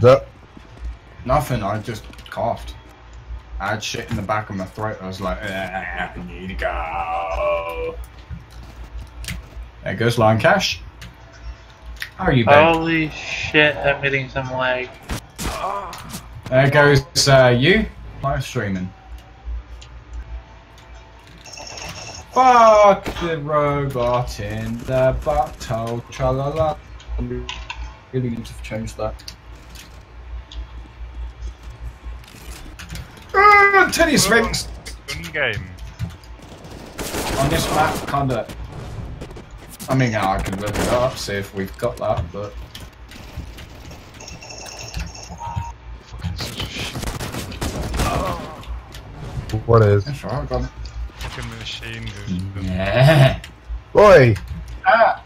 What's? Nothing, I just coughed. I had shit in the back of my throat. I was like, "Ah, I need to go. There goes Lion Cash. How are you, babe? Holy shit, I'm getting some lag. There goes uh, you, live streaming. Fuck the robot in the butthole, tra la la. Really need to change that. Ah, Teddy Sphinx! Gun game. On this map, can't do it. I mean, I can look it up, see if we've got that, but. Fucking such a shit. What is? That's right, I got it. Fucking machine gun. Yeah. Boy! Ah!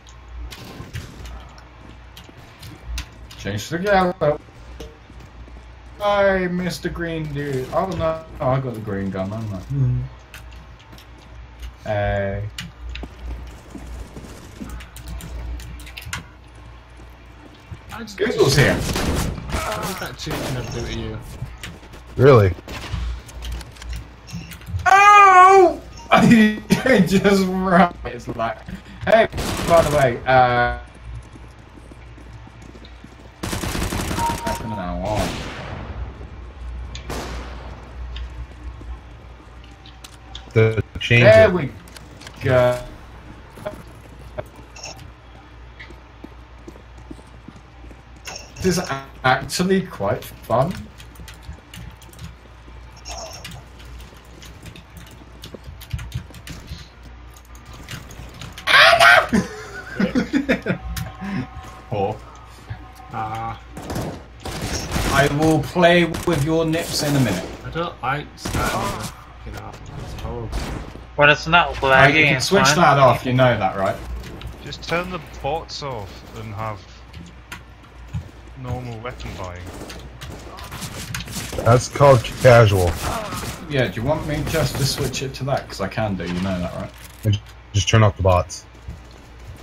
Change the yellow. I missed the green dude. Oh no, oh, I got the green gun, I'm like. Hey. I just Google's here. What did that chicken ever do to you? Really? Just right. It's like, hey, by the way, uh. From now on. The change There it. we go. This is actually quite fun. Oh. Ah, I will play with your nips in a minute. I don't like starting with fucking. It's horrible. When it's not Right, lagging, you can switch fine. that off, you know that, right? Just turn the bots off and have normal weapon buying. That's called casual. Yeah, do you want me just to switch it to that? Because I can do, you know that, right? Just turn off the bots.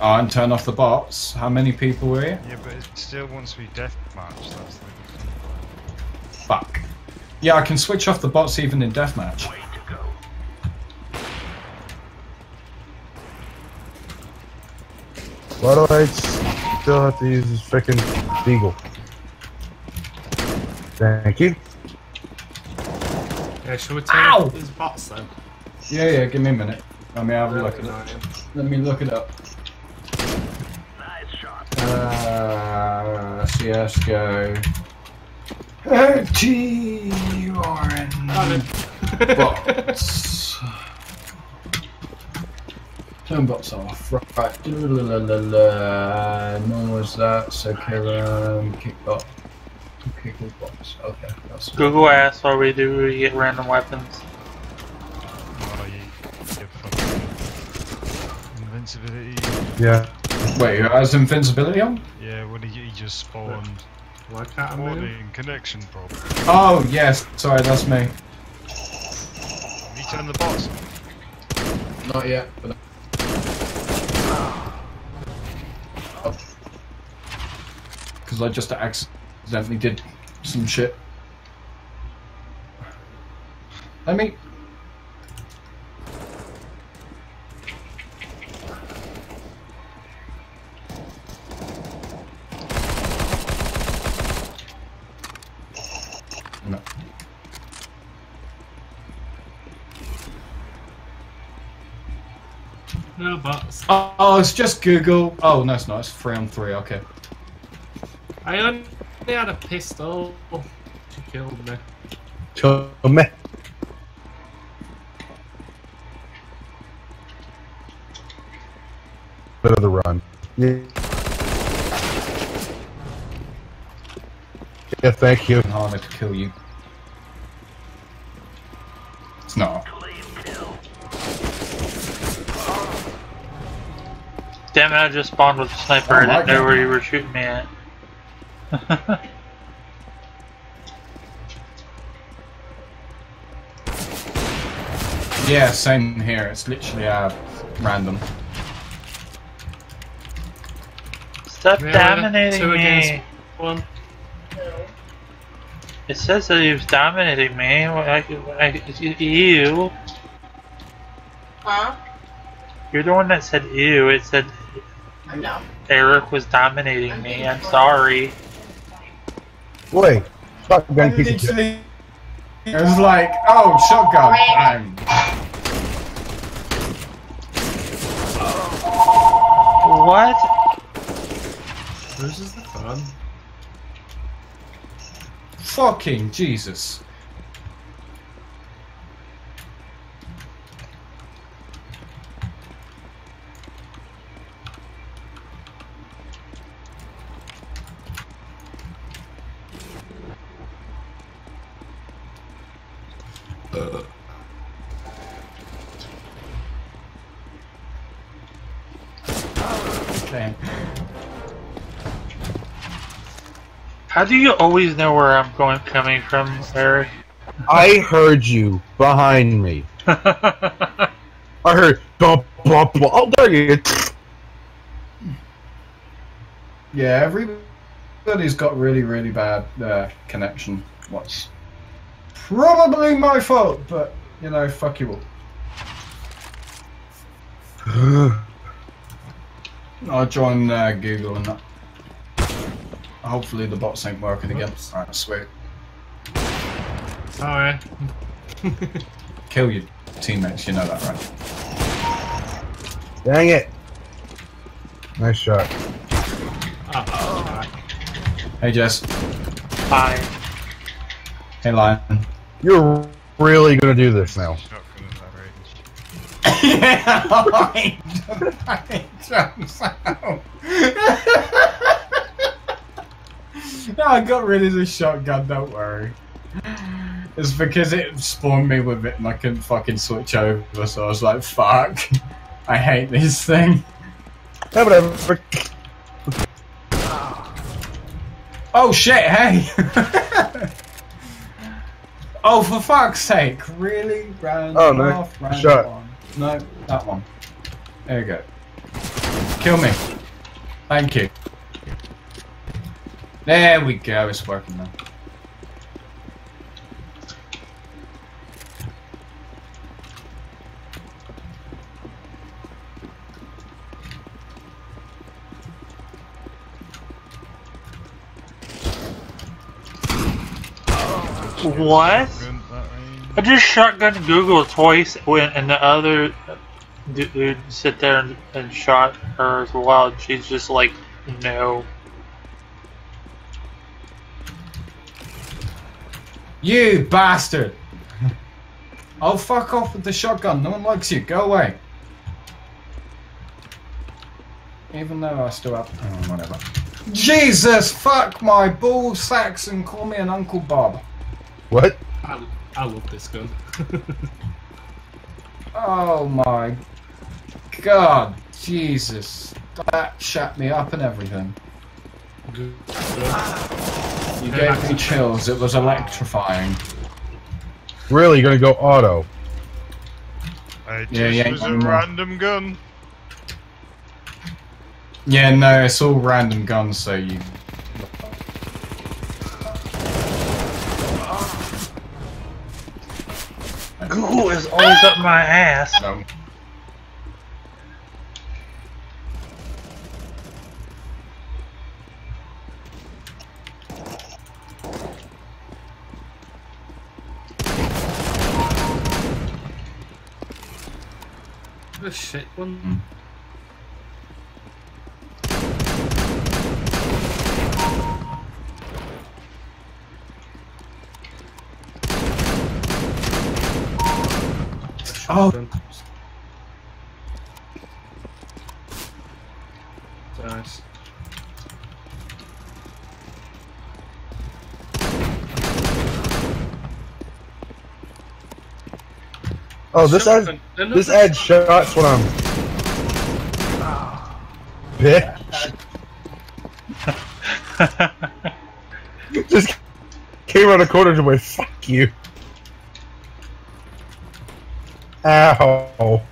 Oh, and turn off the bots. How many people were here? Yeah, but it still wants to be deathmatch. That's the Fuck. Yeah, I can switch off the bots even in deathmatch. Why do I still have to use this freaking beagle? Thank you. Yeah, should we take Ow! these bots then? Yeah, yeah, give me a minute. Let me have a look at it. Let me look it up. Uh, CSGO. Uh, T-U-R-N. Bots. Turn bots off. Right. La-la-la-la. Normal is that. So Kiram, kickbot. Kickbots. Okay. That's Google asks what we do to get random weapons. Oh, you get fucking invincibility. Yeah. Wait, who has invincibility on? Yeah, when he, he just spawned. Why can't I move? Warning, connection problem. Oh, yes. Sorry, that's me. Have you turned the bots off? Not yet. But... Because I just accidentally did some shit. Let me. No bots. Oh, oh, it's just Google. Oh, no, it's not. It's three on three. Okay. I only had a pistol. She killed me. Kill me. Bit of the run. Yeah. Yeah, thank you. Harder to kill you. Damn it, I just spawned with a sniper. Oh, I my didn't know where you were shooting me at. Yeah, same here. It's literally uh, random. Stop Yeah, dominating two me. against one. It says that he was dominating me. I, I, ew. Huh? You're the one that said ew. It said No. Eric was dominating me. I'm sorry. Wait. Shotgun piece of shit. It was like, oh, shotgun. Bang. What? This is the fun. Fucking Jesus. Okay. How do you always know where I'm going coming from, Eric? I heard you behind me. I heard bump bump bump. Oh, there you. Yeah, everybody's got really, really bad uh, connection. What's probably my fault, but you know, fuck you all. I'll join uh, Google and that. Hopefully the bots ain't working again. Oops. Alright, sweet. Alright. Kill your teammates, you know that, right? Dang it. Nice shot. Oh. Hey Jess. Hi. Hey Lion. You're really gonna do this now. Shotgun at that range. yeah, I I jumps out. no, I got rid of the shotgun, don't worry. It's because it spawned me with it and I couldn't fucking switch over, so I was like, fuck. I hate this thing. Yeah, whatever. Oh shit, hey! oh, for fuck's sake, really? Round Oh, no. off, round Shot. one. No, that one. There you go. Kill me. Thank you. There we go, it's working now. What? I just shotgun Google twice when and the other dude sit there and, and shot her as well. She's just like, no. You bastard! I'll oh, fuck off with the shotgun. No one likes you. Go away. Even though I still have. Oh, whatever. Jesus! Fuck my ball sacks and call me an Uncle Bob. What? I, I love this gun. Oh my god. Jesus. That shut me up and everything. Good. You gave me chills. It was electrifying. Really, you're gonna go auto? I just Yeah, yeah, was I a know. random gun. Yeah, no, it's all random guns, so you. Google is always up my ass. No. The shit one. Hmm. Oh. Nice. Oh, this adds Shotgun. Another- this adds shots when I'm. Bitch. Just came around the corner to my fuck you. Ow.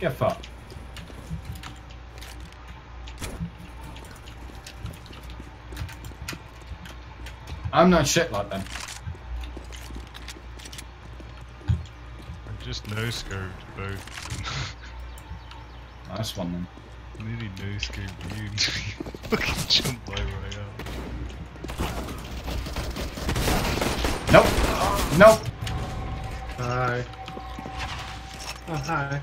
Get fucked. I'm not shit like them. I just no scoped both. Nice one then. Nearly no scoped you. Fucking jump like right out. Nope. Nope. Hi. Oh, hi.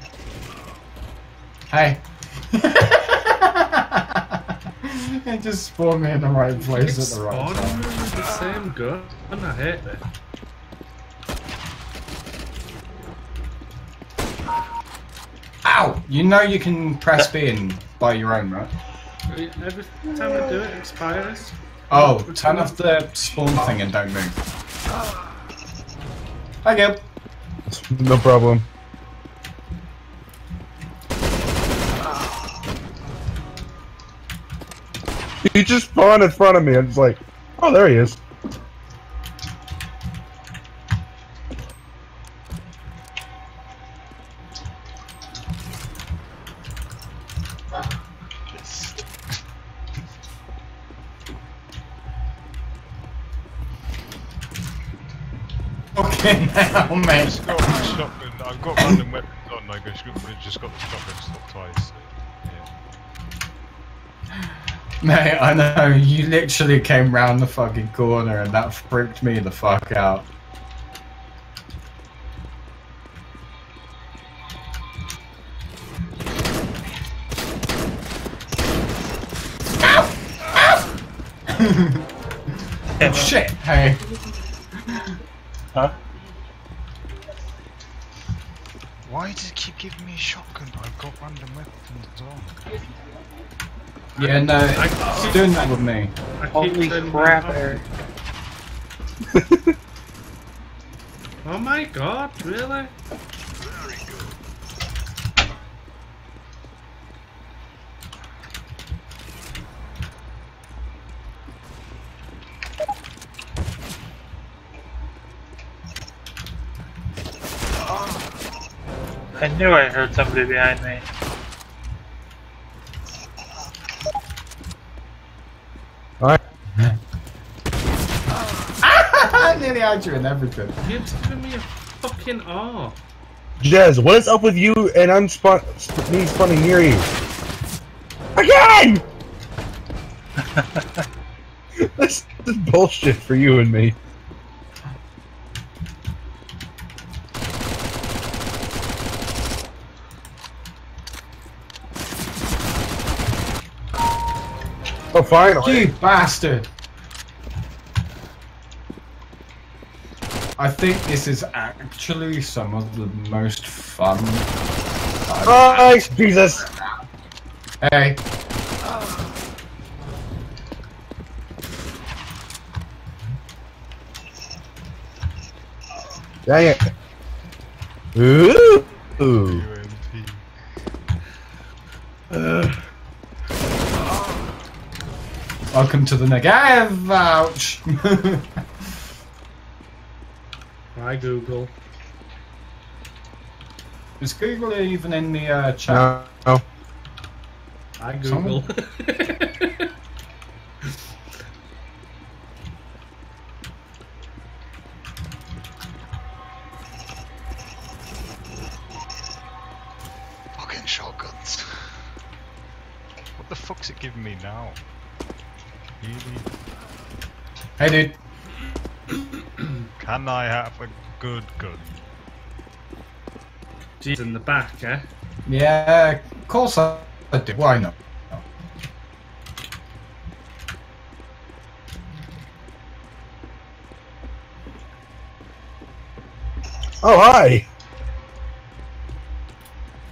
Hey. it just spawned me in the right place at the right time. with the same gun. I hate it. Ow! You know you can press B and buy your own, right? Every time I do it, it expires. Oh, turn off the spawn thing and don't move. Hi, Gil. No problem. He just spawned in front of me. I'm just like, oh, there he is. Fucking hell, mate. Just got. I've got random weapons on. Like I just got, just got the shotgun stock twice. So, yeah. Mate, I know, you literally came round the fucking corner and that freaked me the fuck out. Damn it. Shit, hey. Huh? Why does it keep giving me a shotgun? I've got random weapons on. Yeah, no, I it's keep, doing that with me. I Holy crap, my- Eric. Oh my god, really? I knew I heard somebody behind me. I nearly had you and everything. You've given me a fucking R. Jez, what is up with you and I'm spun me spawning near you? Again! this is bullshit for you and me. Oh, finally. You bastard! I think this is actually some of the most fun. I've Oh, oh Jesus! Hey. Dang it. Ooh. Ooh. UMP. Welcome to the Negev! Ouch! Hi, Google. is Google even in the uh, chat? No. no. Hi, Google. Fucking shotguns. What the fuck's it giving me now? Really? Hey, dude. Can I have a good good. She's in the back, eh? Yeah, of course I do. Why not? Oh, hi!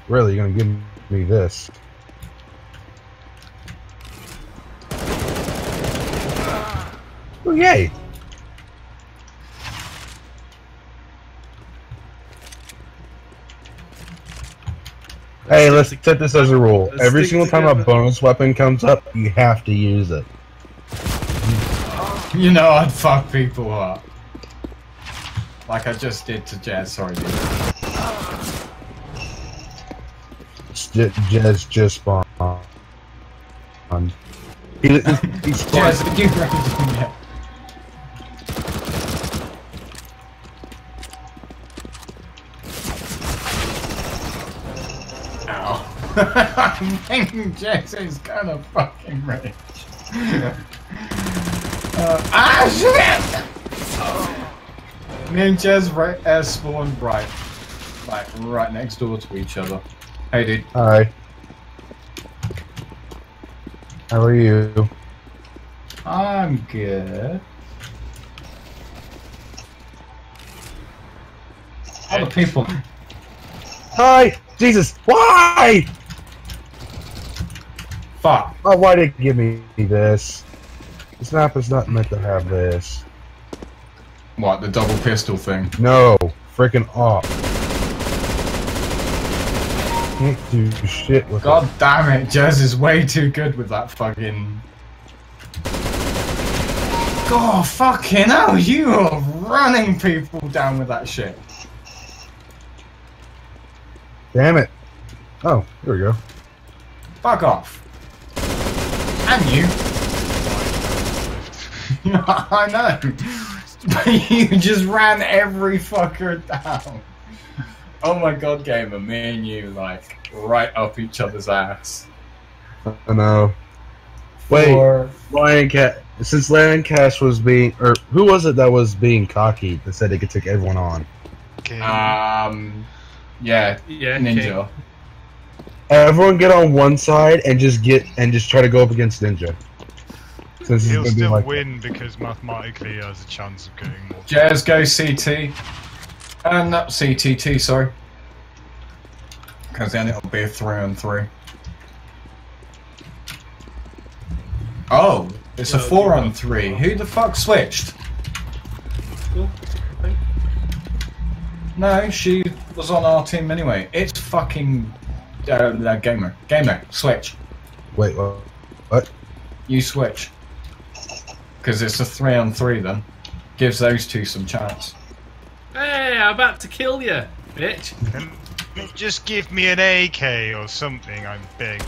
Really, you're gonna give me this? Oh, yay! Hey, let's set this as a rule. Let's Every stick single time a bonus weapon comes up, you have to use it. You know I'd fuck people up. Like I just did to Jazz, sorry dude. J- Jez just spawned. He, he spawned. Jez, are you ready yet? I think Jez is kind of fucking ready. uh, ah, shit! Me and Jez right, uh, spawned right, like right next door to each other. Hey, dude. Hi. How are you? I'm good. Other people. Hi! Jesus! Why? Fuck. Oh, why did it give me this? The snap is not meant to have this. What, the double pistol thing? No, freaking off. Can't do shit with God damn it, Jez is way too good with that fucking. God fucking hell, you are running people down with that shit. Damn it. Oh, here we go. Fuck off. And you. I know. But you just ran every fucker down. Oh my god, gamer, me and you, like, right up each other's ass. I know. Wait. For- Lion Cat. Since Lion Cash was being, or who was it that was being cocky that said they could take everyone on? Okay. Um, yeah, Yeah, Ninja. Everyone get on one side and just get and just try to go up against Ninja. Since He'll gonna be still like win because mathematically he has a chance of getting more. Jazz go CT. And not CTT, sorry. Because then it'll be a 3 on 3. Oh, it's a 4 on 3. Who the fuck switched? No, she was on our team anyway. It's fucking. Uh, uh, gamer. Gamer, switch. wait, what? What? You switch. Because it's a 3 on 3 then. Gives those two some chance. Hey, I'm about to kill you, bitch. Just give me an AK or something? I'm big.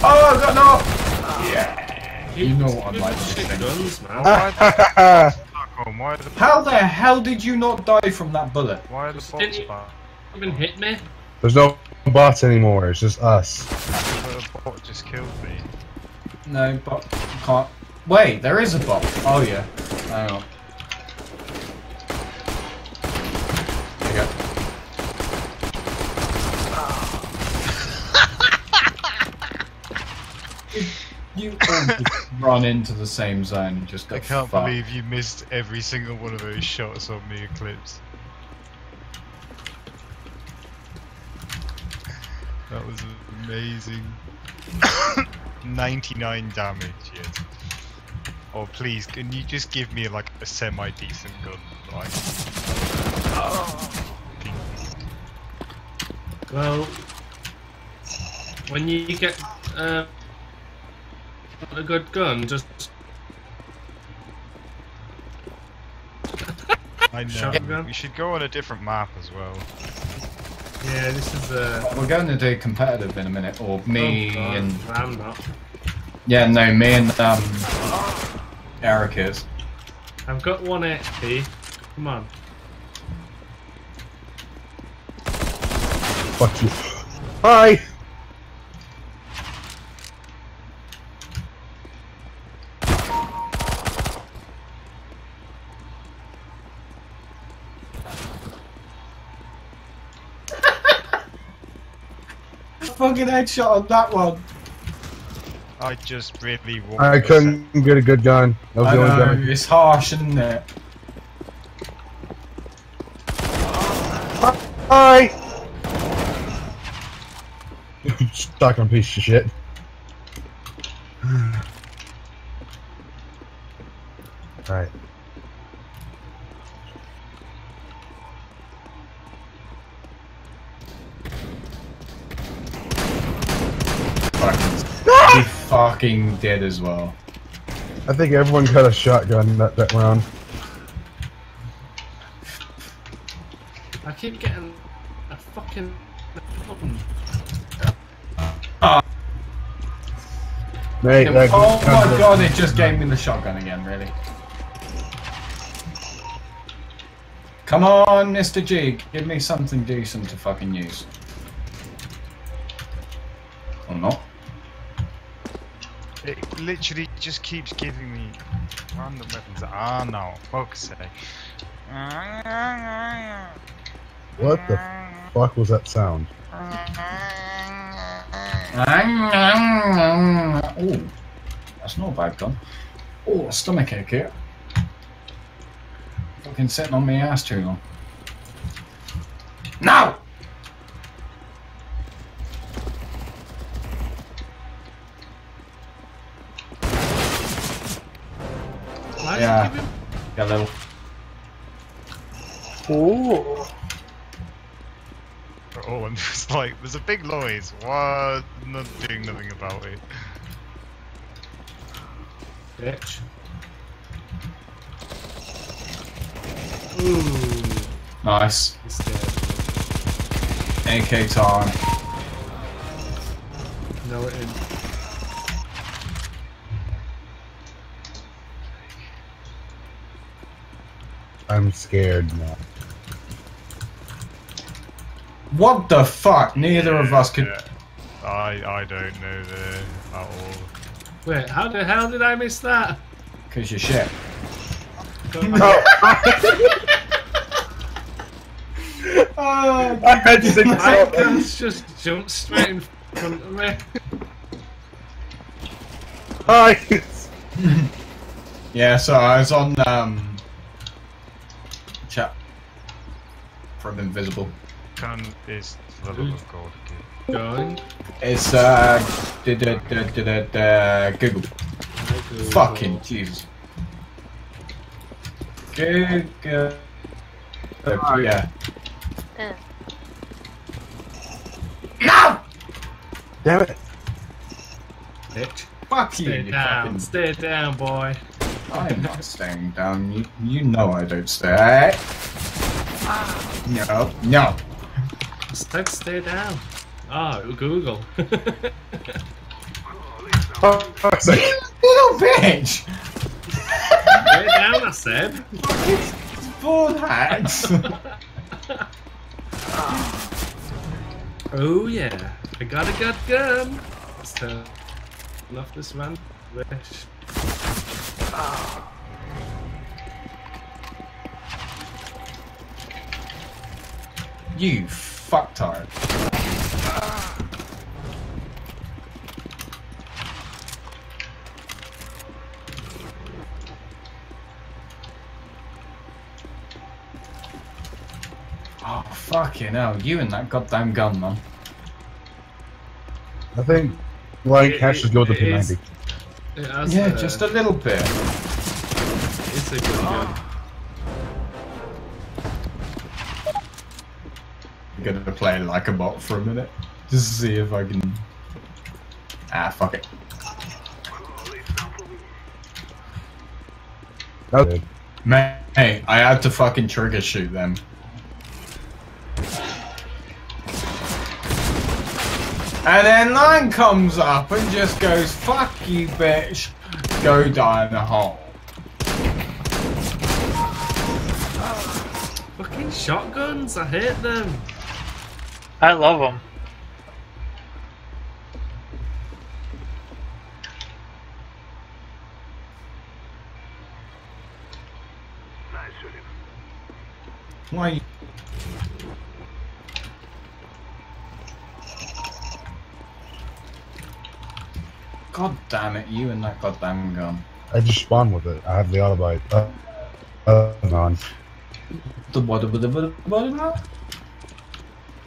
Oh, I've got no! Yeah! You know what I'm like. to Shit guns, man. Why the Stockholm? Why are the How the hell did you not die from that bullet? why are the Just bots didn't- back? Even hit me. There's no bots anymore. It's just us. The bot just killed me. No, but can't. Wait, there is a bot. Oh yeah. Hang on. There you go. you all just run into the same zone and just got I can't fucked. believe you missed every single one of those shots on me Eclipse. That was amazing. 99 damage, yes. Oh, please, can you just give me like a semi decent gun? Like, Well, when you get uh, a good gun, just I know. Shotgun? We should go on a different map as well. Yeah, this is uh, We're going to do competitive in a minute, or me oh God, and I'm not. yeah, no, me and um, Eric is. I've got one HP. Come on. Fuck you. Hi. Fucking headshot on that one. I just really want. I a couldn't get a good gun. That was I the only know, gun. it's harsh, isn't it? Hi. Stuck on piece of shit. Fucking did as well. I think everyone got a shotgun that, that round. I keep getting a fucking. Mate, that Oh my god, it just gave me the shotgun again, really. Come on, Mr. G, give me something decent to fucking use. Literally just keeps giving me random weapons. Ah, no. Fuck's sake. What the fuck was that sound? Oh, that's not a bad gun. Oh, a stomach ache here. Fucking sitting on my ass too long. No! Why Yeah. did you give him? Get a. Ooh. Oh, I'm just like, there's a big noise. What? Not doing nothing about it. Bitch. Ooh, Nice. he's dead. AK time. No, it I'm scared now. What the fuck? Neither of us could. Yeah. I I don't know the at all. Wait, how the hell did I miss that? Because you're shit. No, I had to think My so. guns just jumped straight in front of me. Hi. Yeah, so I was on um chat from Invisible. Can is the love of God. Okay. Going. It's uh da, da, da, da, da, da, Google. Fucking Jesus. Google. Uh, yeah. No! Damn it. Bitch. Fuck you, Stay you down. fucking. Stay down, boy. I am not staying down. You, you know I don't stay. No, no. Said stay down. Ah, oh, Google. Oh, fuck's sake. Little bitch! stay down, I said. Bald hats! Oh yeah, I got a good gun. Let's turn off this man. Wish. You fucktard. Oh, fucking hell. You and that goddamn gun, man. I think Lion It- Cash should go with the P90. Yeah, just a little bit. It's a good gun. I'm gonna play like a bot for a minute. Just to see if I can. Ah, fuck it. Okay. Mate, I had to fucking trigger shoot them. And then line comes up and just goes, fuck you, bitch. Go die in the hole. Fucking shotguns, I hate them. I love them. Why? God damn it, you and that goddamn gun. I just spawned with it. I have the autobite. Uh, uh, on. The what? The what? The what?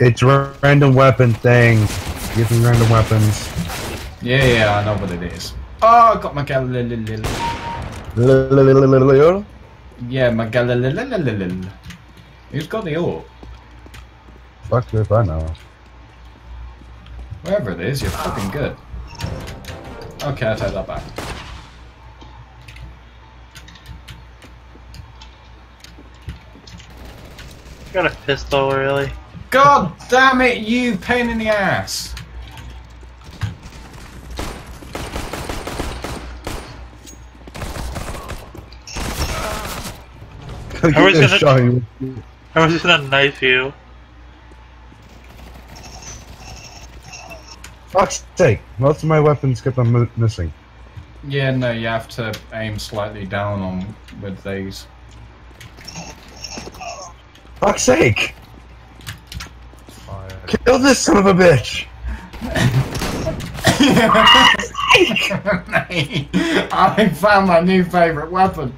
It's random weapon thing. Give me random weapons. Yeah, yeah, I know what it is. Oh, I got my gal. Lil- Yeah, my gal. Who's got the orb? Fuck if I know. Wherever it is, you're fucking good. Okay, I'll take that back. Got a pistol, really. God damn it, you pain in the ass! Get I was this gonna- shot you. I was just gonna knife you. Fuck's sake, most of my weapons kept on missing. Yeah, no, you have to aim slightly down on with these. Fuck's sake! Fire. Kill this son of a bitch! I found my new favorite weapon.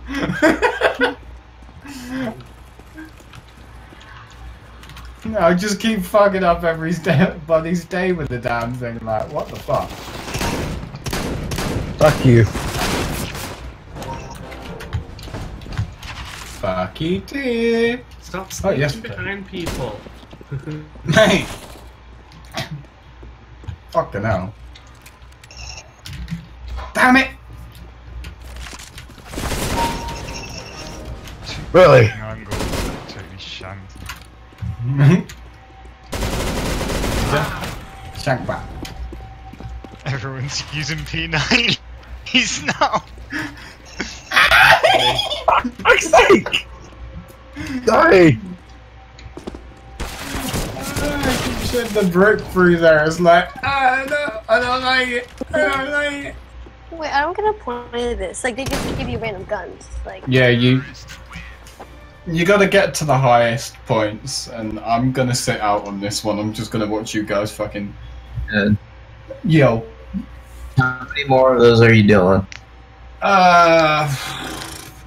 no, I just keep fucking up every day, buddy's day with the damn thing. Like, what the fuck? Fuck you. Fuck you too. Stop Oh, sneaking yes. behind people. Mate. Fucking hell. Damn it! Really? Angle. Totally shanked. Mm-hmm. Shank back. Everyone's using P9. He's now. For Fuck's sake! Die! Shit, the brick through there is like, ah, no, I don't like it. I don't like it. Wait, I don't get a point of this. Like, they just give you random guns. Like, Yeah, you. You gotta get to the highest points, and I'm gonna sit out on this one. I'm just gonna watch you guys fucking And yell. how many more of those are you doing? Uh,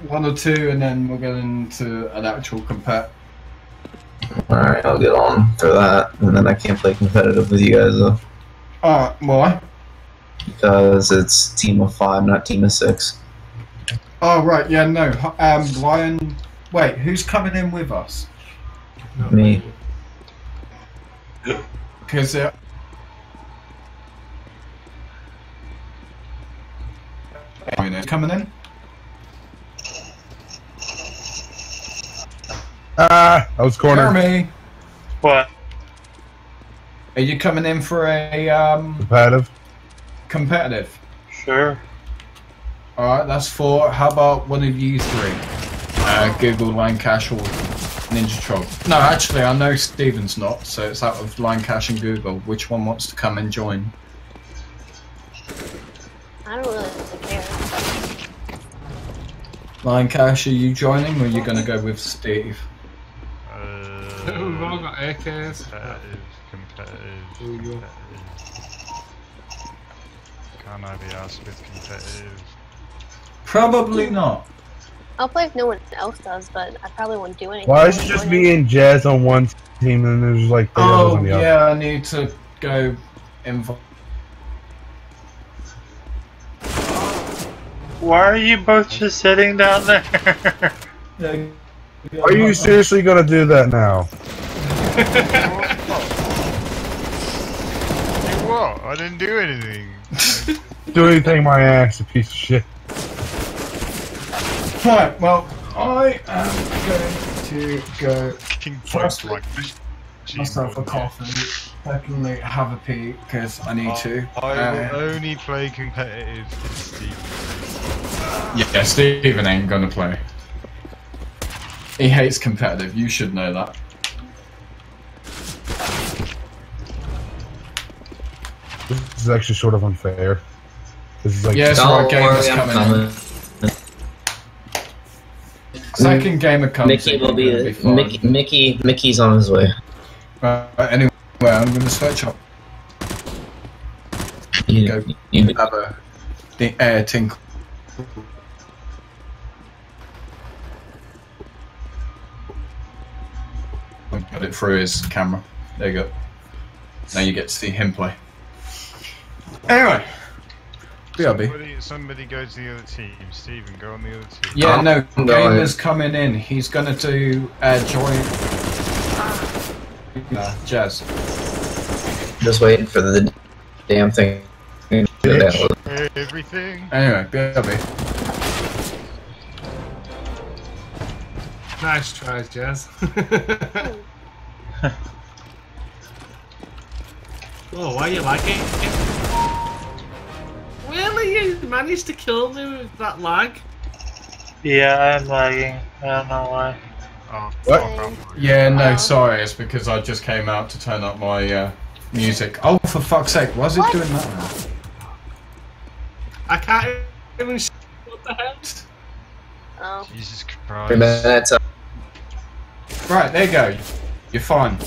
one or two, and then we'll get into an actual compet. Alright, I'll get on for that. And then I can't play competitive with you guys though. Uh, why? Because it's team of five, not team of six. Oh, right, yeah, no. Um, Lion. Wait, who's coming in with us? Not Me. Because uh, coming in. Ah, I was cornered. Jeremy, What? are you coming in for a um Competitive. competitive? Sure. All right, that's four. How about one of you three? Uh, Google Line Cache or Ninja Troll. No, actually, I know Steven's not, so it's out of Line Cache and Google. Which one wants to come and join? I don't really care. Line Cache, are you joining, or are you gonna go with Steve? We've all got AKs. competitive, competitive, There you go. competitive. Can I be asked with competitive? Probably not. I'll play if no one else does, but I probably won't do anything. Why is it just me and Jazz on one team and there's like three others Oh on the other? yeah, I need to go involve. Why are you both just sitting down there? Are you seriously gonna do that now? Hey, what? I didn't do anything. Do anything my ass, you piece of shit. Right, well, I am going to go King First, point like myself a coffee. Secondly, have a pee because I need to. I Uh, will only play competitive Steve. yeah, Steven ain't gonna play. He hates competitive. You should know that. This is actually sort of unfair. This is like Yes, Don't right, game worry, is coming. coming. Second mm. gamer comes. Mickey will be, it'll fine. Mickey, Mickey. Mickey's on his way. Right, anyway, I'm gonna switch up. You, Go. you, Have a the uh, air tinkle. Put it through his camera. There you go. Now you get to see him play. Anyway, BRB. Somebody, somebody go to the other team. Steven, go on the other team. Yeah, I'm no, going. gamer's coming in. He's gonna do uh, join. Uh, jazz. just waiting for the damn thing. to. Everything. Anyway, BRB. Nice tries, Jazz. Oh, why are you lagging? Really? You managed to kill me with that lag? Yeah, I'm lagging. I don't know why. Oh, What? Yeah, no, sorry. It's because I just came out to turn up my uh, music. Oh, for fuck's sake! Why is it What? doing that? I can't even. sh- What the hell? Oh. Jesus Three Christ. minutes. Up. Right, there you go. You're fine.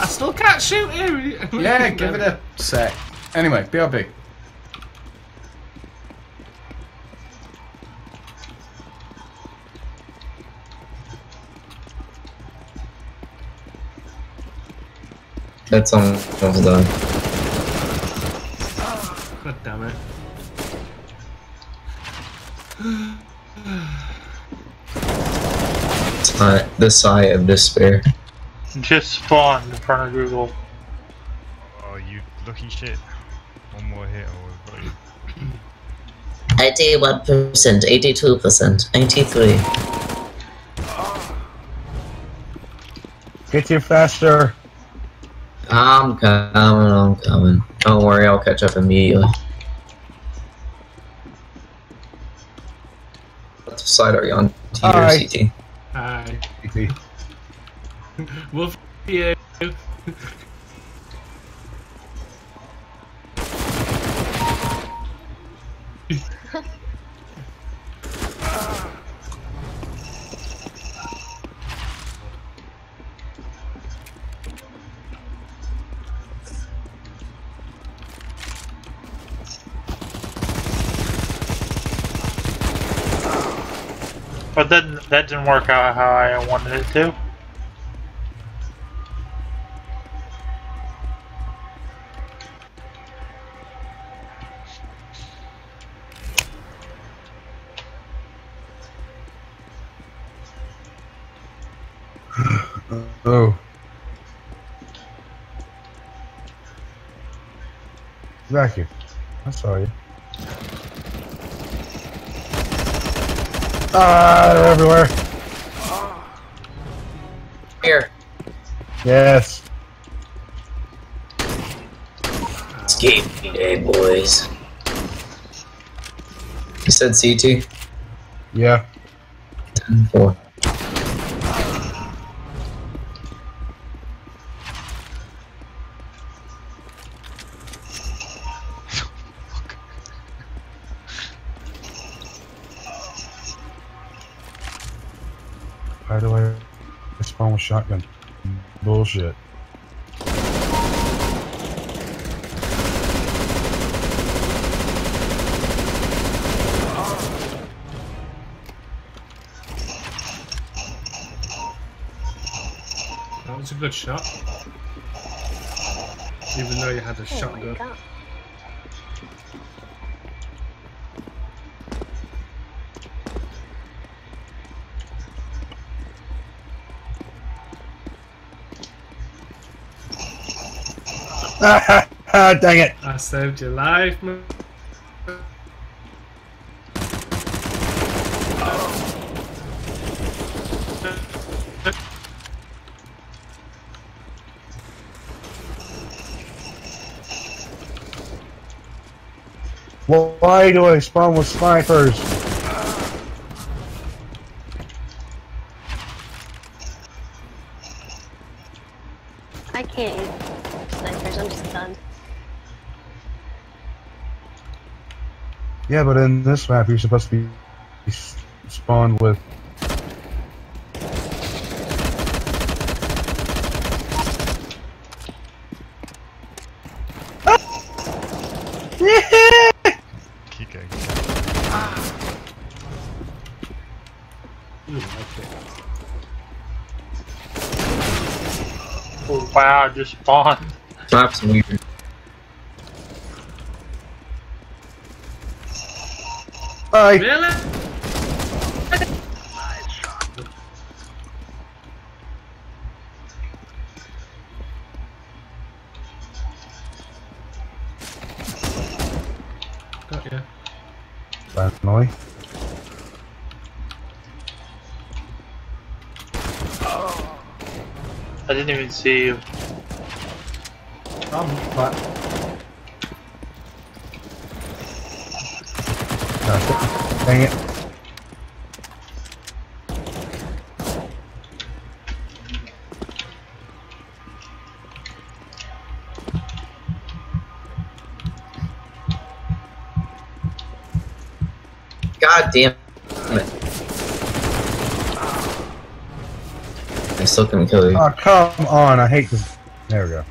I still can't shoot him. Yeah, give it a sec. Anyway, BRB. That's almost done. God damn it. Sigh, the sigh of despair. Just spawned in front of Google. Oh, you lucky shit. One more hit and we've got you. 81%, 82%, 93. Get you faster. I'm coming, I'm coming. Don't worry, I'll catch up immediately. What side are you on? T or Hi. CT? Hi. We'll see, Wolf you. But then that didn't work out how I wanted it to. Oh. Here. I saw you. Ah, they're everywhere. Here. Yes. Escape day, boys. You said CT? Yeah. 10 4. How do I spawn with shotgun? Bullshit. That was a good shot. Even though you had a Oh shotgun. Ah, ah, dang it. I saved your life, man. Well, why do I spawn with snipers? Yeah, but in this map, you're supposed to be spawned with. Keep going. Ooh. Oh, wow, I just spawned. Map's weird. I Really? Got ya. finally. I didn't even see you. But Dang it. God damn it. I still couldn't kill you. Oh, come on. I hate this. There we go.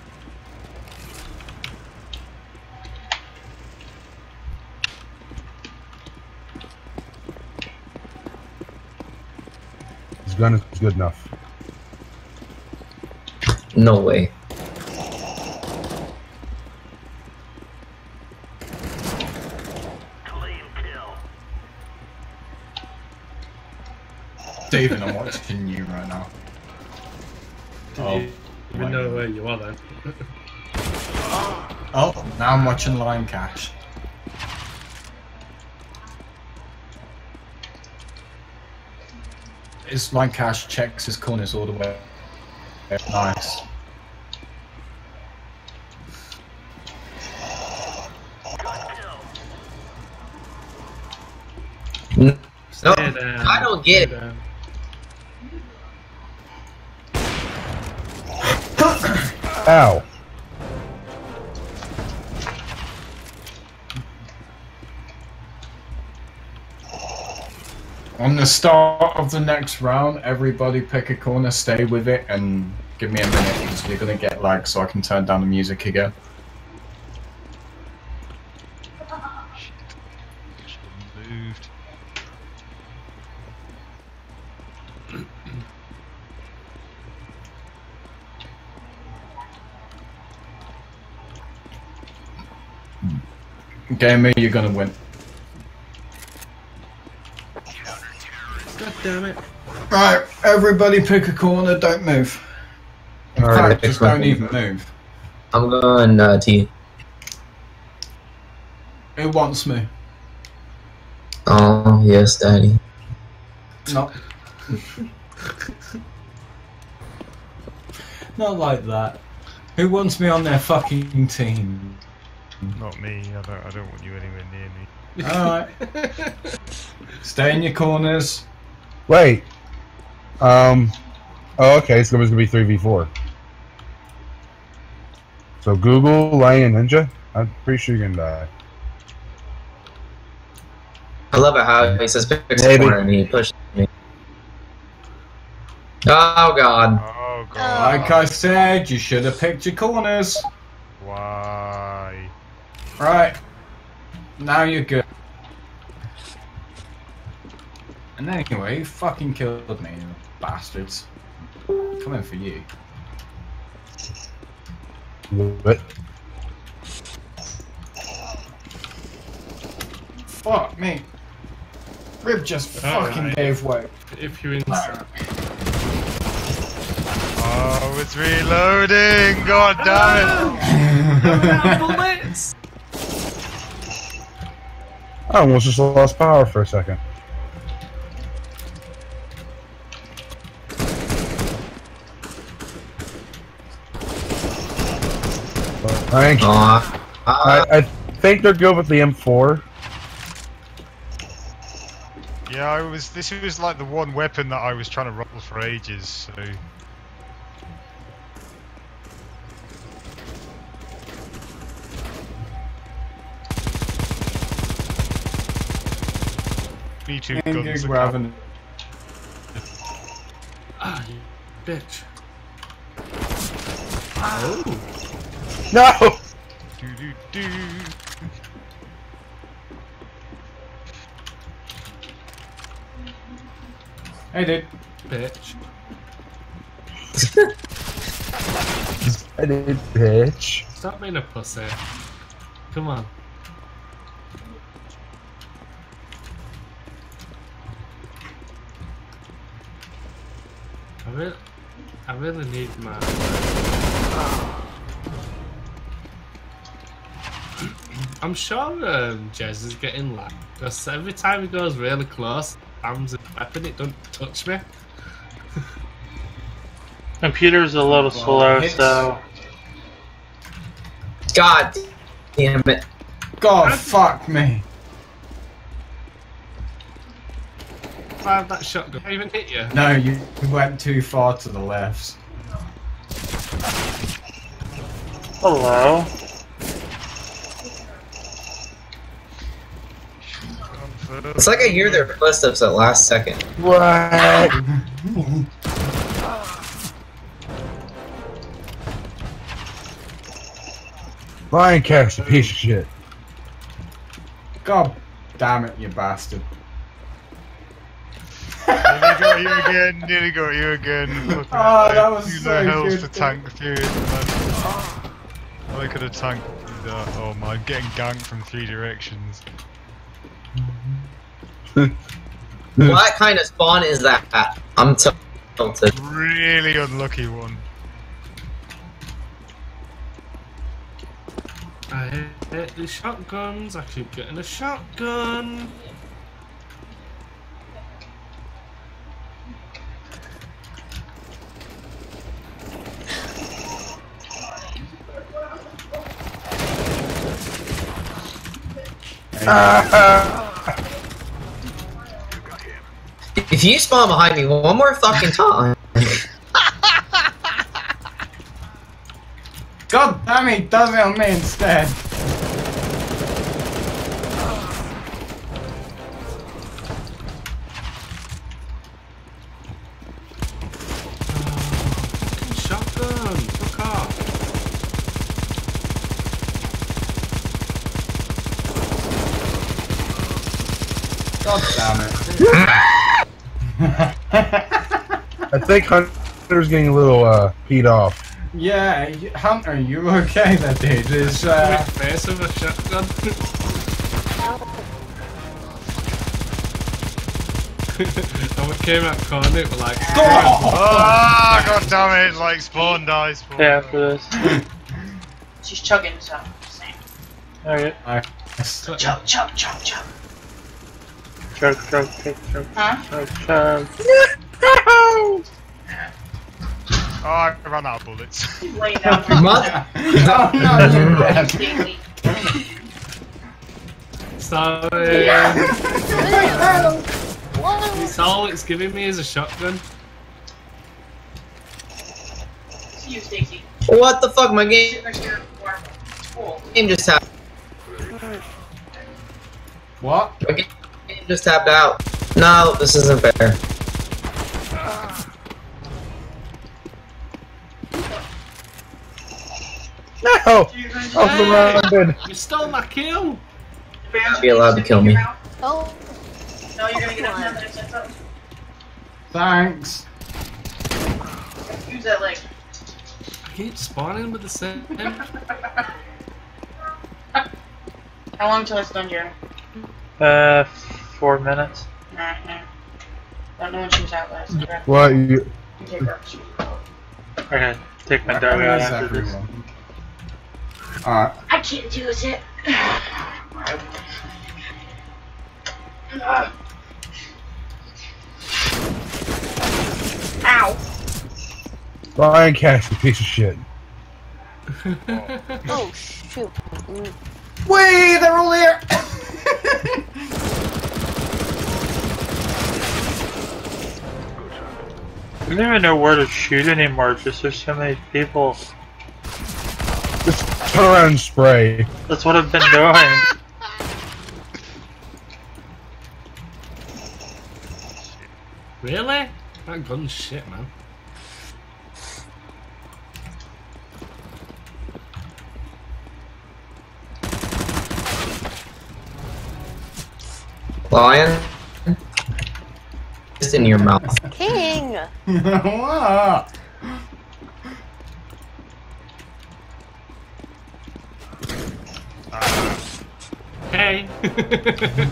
Gun is good enough. No way. David, I'm watching you right now. Did Oh, you even know where you are then? Oh, now I'm watching Line Cash. His Line Cash checks his corners all the way. Nice. No, I don't get it. Ow. The start of the next round, everybody pick a corner, stay with it, and give me a minute because you're gonna get lag so I can turn down the music again. Gamer, you're gonna win. Damn it. Right, everybody pick a corner, don't move. In Alright, fact, just don't even move. I'm going uh, T. Who wants me? Oh, yes, daddy. No. Not like that. Who wants me on their fucking team? Not me. I don't. I don't want you anywhere near me. Alright. Stay in your corners. Wait. Um. Oh, okay. So it's gonna be three v four. So Google, Lion, Ninja. I'm pretty sure you're gonna die. I love it how he says pick a corner and he pushes me. Oh god. Oh god. Like I said, you should have picked your corners. Why? Right. Now you're good. And anyway, you fucking killed me, you bastards. Coming for you. But Fuck me. Rib just oh, fucking Alright. gave way. If you're inside. Oh, it's reloading. God damn it. bullets! I almost just lost power for a second. Thank you. Aw. I, Uh, I think they're good with the M4. Yeah, I was. This was like the one weapon that I was trying to roll for ages. So. Me too. And Guns you are were having Ah, you bitch. Oh, No! Do do do. Hey dude. bitch. I did, bitch. Stop being a pussy. Come on. I really, I really need my. I'm sure um, Jez is getting lag because every time he goes really close, arms a weapon, it don't touch me. Computer's a little Well, slow, so God damn it. God, fuck me. Fired that shotgun. I even hit you. No, you went too far to the left. Hello. It's like I hear their footsteps at last second. What? Lion Cat's a piece of shit. God damn it, you bastard. Nearly got you again, nearly got you again. Fucking Oh, that was You so know hell's good, the dude. tank period, man. I could have tanked that. Uh, oh man, getting ganked from three directions. Hmm. Hmm. what kind of spawn is that? I'm tilted. Really unlucky one. I hit the shotguns. I keep getting a shotgun. Ah! If you spawn behind me one more fucking time, God damn it, he does it on me instead. Shotgun. God damn it. I think Hunter's getting a little uh, peed off. yeah, y- Hunter, you okay that dude? Is, uh, With face of a shotgun. and we came out corner, it was like. Ah, god damn it! Like spawn dies. Spawn Yeah, dies. after this. She's chugging stuff. Same. Alright. Chug, chug, chug, chug. Chug, chug, chug, chug, Huh? chug, chug. Oh, I ran out of bullets. She's laying down for mother. oh no, you dead. Stacy. Sorry. Whoa. It's all it's giving me is a shotgun. See you, Stacy. What the fuck? My game, Sit next to your water bottle. Cool. game just tapped. What? My game just tapped out. No, this isn't fair. No! Off the rounded. You stole my kill. Be allowed to kill me. Oh, No, you're gonna get up now I said something. Thanks. Use that leg. I keep spawning with the same. How long till it's done, Jeremy? Uh, four minutes. Mm-hmm. Nah, nah. Don't know when she was out last. You What? You, take her. Okay, take my dog out is after this. everyone? Alright. I can't use it. Ow. Lion Cat's a piece of shit. oh shoot. Wait, they're all here! I don't even know where to shoot anymore, just there's so many people. Just turn around and spray. That's what I've been doing. Really? That gun's shit, man. Lion? Just in your mouth. King. Hey.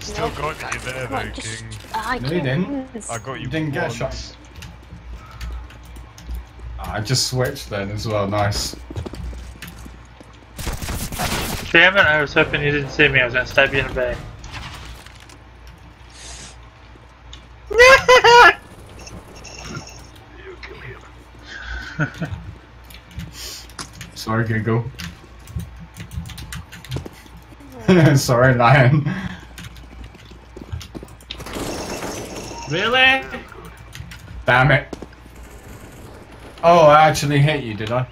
Still got you there, though, just- King. Uh, I No, you didn't. I got you. You didn't get a shot. Ah, I just switched then as well, nice. Damn it, I was hoping you didn't see me. I was gonna stab you in the back. Sorry, Google. Sorry, Lion. Really? Damn it. Oh, I actually hit you, did I?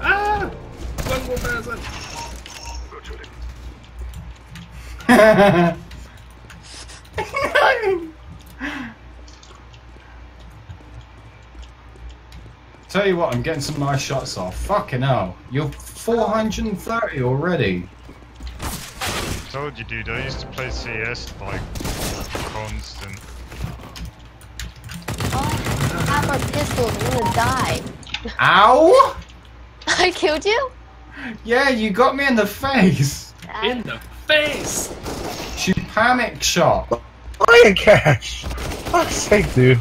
Ah! One more person. you what, I'm getting some nice shots off. Fucking hell. You're 430 already. Told you, dude. I used to play CS like constant. Oh, I have a pistol. I'm gonna die. Ow! I killed you? Yeah, you got me in the face. In the face! She panic shot. Lion Cash! Fuck's sake, dude.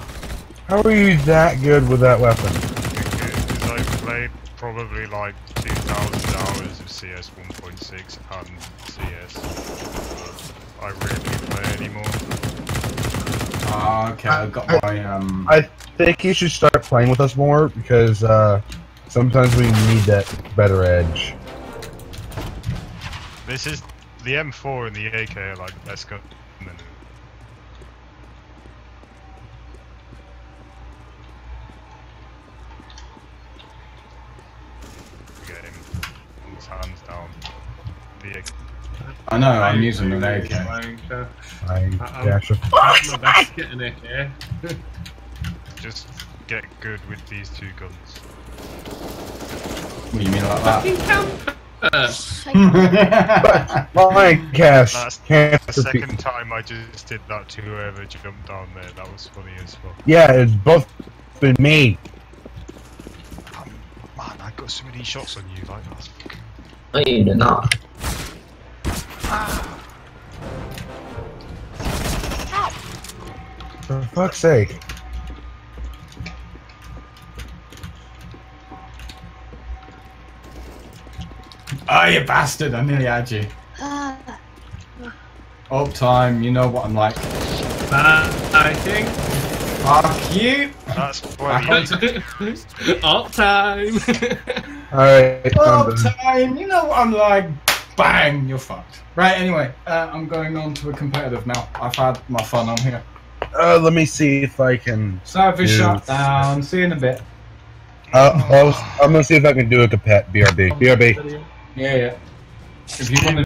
How are you that good with that weapon? Because I played probably like 2,000 hours of CS 1.6 and CS. But I rarely play anymore. Ah, okay, I got my um. I think you should start playing with us more because uh, sometimes we need that better edge. This is the M4 and the AK are like the best gun. in the- Game. It's hands down. The AK. I know, I'm using an AK. Lion Cash. Lion Uh-oh. Cash. Trying my best to get an AK. Just get good with these two guns. What do you mean like that? Fucking camper! Lion Cash. That's can't the repeat- second time I just did that to whoever jumped down there. That was funny as fuck. Yeah, it's both been me. Um, man, I got so many shots on you. Like that's fucking. No, you did not. For fuck's sake. Oh, you bastard! I nearly had you. Ah, Up time, you know what I'm like. I think. Fuck you! That's Back well, onto Up time! Alright, Up time, you know what I'm like. Bang! You're fucked. Right, anyway, uh, I'm going on to a competitive now. I've had my fun on here. Uh, let me see if I can. Server Yeah. shut down. See you in a bit. Uh, I'll, I'm gonna see if I can do a compet. BRB. BRB. Yeah, yeah. If you want to